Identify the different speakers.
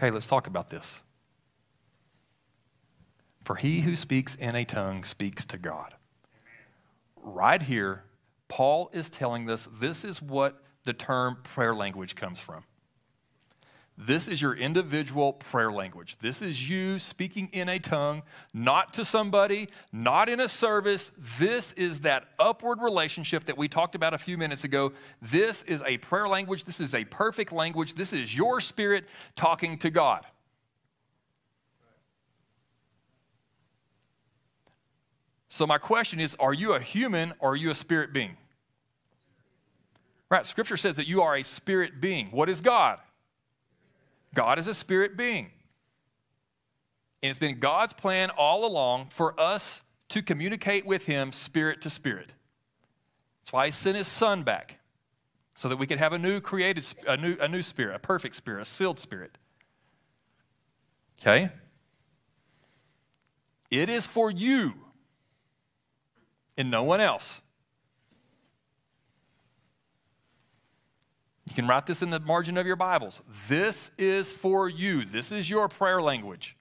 Speaker 1: Okay, let's talk about this. For he who speaks in a tongue speaks to God. Right here, Paul is telling us this is what the term prayer language comes from. This is your individual prayer language. This is you speaking in a tongue, not to somebody, not in a service. This is that upward relationship that we talked about a few minutes ago. This is a prayer language. This is a perfect language. This is your spirit talking to God. So, my question is Are you a human or are you a spirit being? Right, scripture says that you are a spirit being. What is God? God is a spirit being. And it's been God's plan all along for us to communicate with Him spirit to spirit. That's why He sent His Son back, so that we could have a new created, a new, a new spirit, a perfect spirit, a sealed spirit. Okay? It is for you and no one else. You can write this in the margin of your Bibles. This is for you. This is your prayer language.